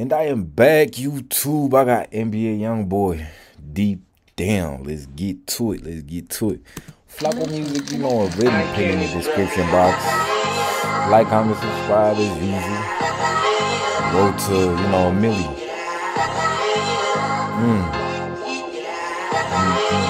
And I am back, YouTube. I got NBA Youngboy deep down. Let's get to it. Let's get to it. Flavcko music, you know, already put in the description box. Like, comment, subscribe is easy. Go to, you know, a million. Mm. Got the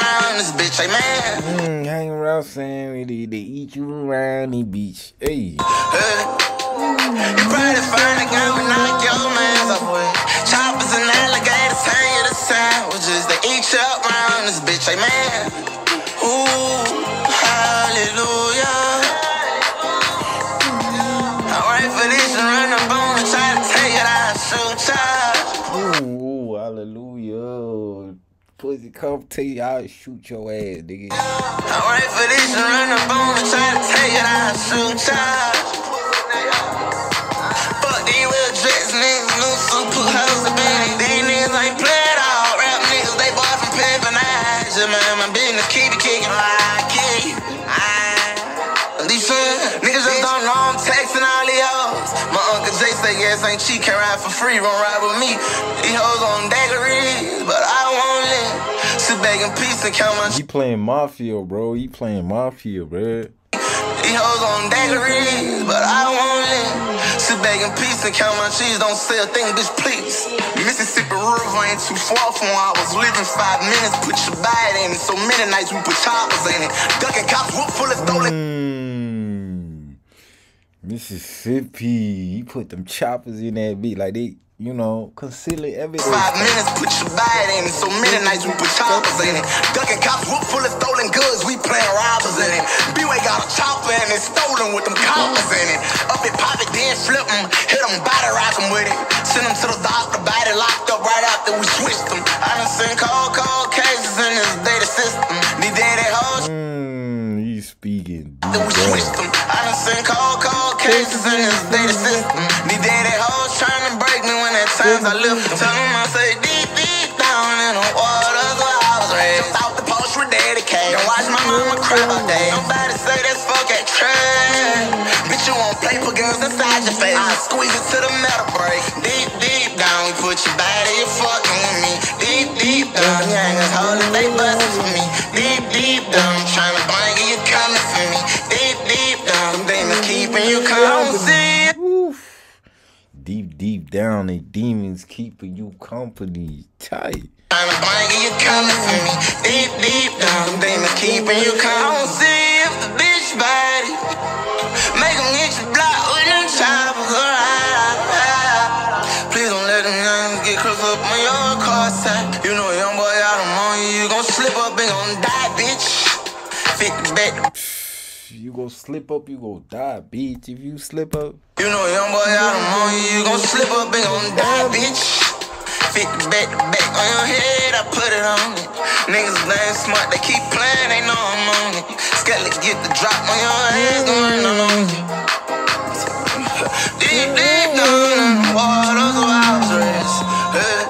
this bitch, like man. Mm, hang around saying they, they eat you around the beach. Hey. You probably find a gun with knock your mans with. Choppers and alligators hang you the sandwiches. They eat you up round this bitch, like man. Ooh, Pussy come tell you I'll shoot your ass, nigga. I wait for this and run up on and try to take it out, shoot ya. Fuck these real dress niggas, new super of Benny. These niggas ain't played out. Rap niggas, they boy from pimpin' eyes. Yeah, man, my business keep it kicking like it. Ah. These niggas just don't know I'm texting all these hoes. My uncle Jay say gas ain't cheap, can ride for free, run ride with me. These hoes on daiquiris, but I won't. In peace and count my He playing Mafia, bro. He playing Mafia, bro. These hoes on daiquiris, but I won't live. Sit back in peace and count my cheese. Don't say a thing, bitch, please. Mississippi River ain't too far from where I was living. Five minutes, put your bite in it. So many nights we put choppers in it. Ducking cops, whoop full of stolen. Mm. Mississippi. He put them choppers in that beat. Like they, you know, concealing evidence. Five minutes, put your bite in it. So many nights we put choppers in it. Ducking cops, whoop full of stolen goods. We playing robbers in it. B-Way got a chopper and it's stolen with them coppers in it. Up it, pop it, then flip them. Hit them, body rock them with it. Send them to the doctor, body locked up right after we switched them. I done seen cold, cold cases in this data system. These daddy hoes. Mm, you speaking Then we switched them. I done seen cold, cold cases in this data system. Times I. Tell them I say deep, deep down in the waters where I was raised. Out the post with dedicated. And watch my mama cry all day. Nobody say that's fuck at trash. Bitch, you won't play for girls inside your face. I squeeze it to the metal break. Deep, deep down, we put your body, you fucking with me. Deep, deep down, you ain't hangers holding, they bustin' for me. Deep, deep down, the demons keeping you company tight. Trying to bring you, coming for me. Deep, deep down, demons keeping you calm. See if the bitch body make them get you blocked with them. Alright. Please don't let them young get close up on your car side. You know, young boy, of money, you gon' slip up and gon' die, bitch. 50 bet. You go slip up, you go die, bitch. If you slip up, You know, young boy, out of money, you gon' slip up and gon' die, bitch. 50 bet the back on your head, I put it on it. Niggas damn smart, they keep playing, they know I'm on it. Skelly get the drop on your ass, going on you. Deep, deep down in the waters of. Yeah.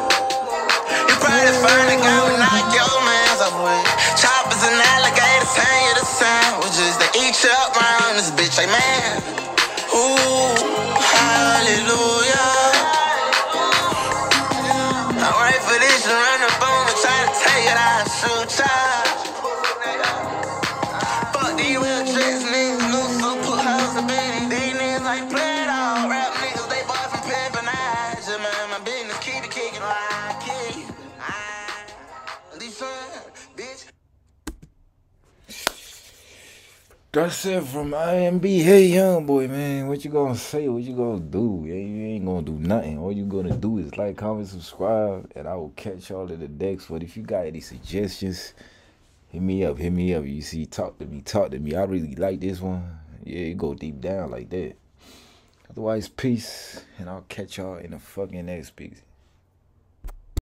You probably find a gun with knock your mans off with. Choppers and alligators hang you the sandwiches. They you up round this bitch like man. Ooh, hallelujah. I wait for this run up on and try to take it out, shoot ya. That's it from IMB. Hey, young boy, man. What you gonna say? What you gonna do? You ain't gonna do nothing. All you gonna do is like, comment, subscribe, and I will catch y'all in the next one. If you got any suggestions, Hit me up, hit me up. You see, talk to me, talk to me. I really like this one. Yeah, it go deep down like that. Otherwise, peace, and I'll catch y'all in the fucking next piece.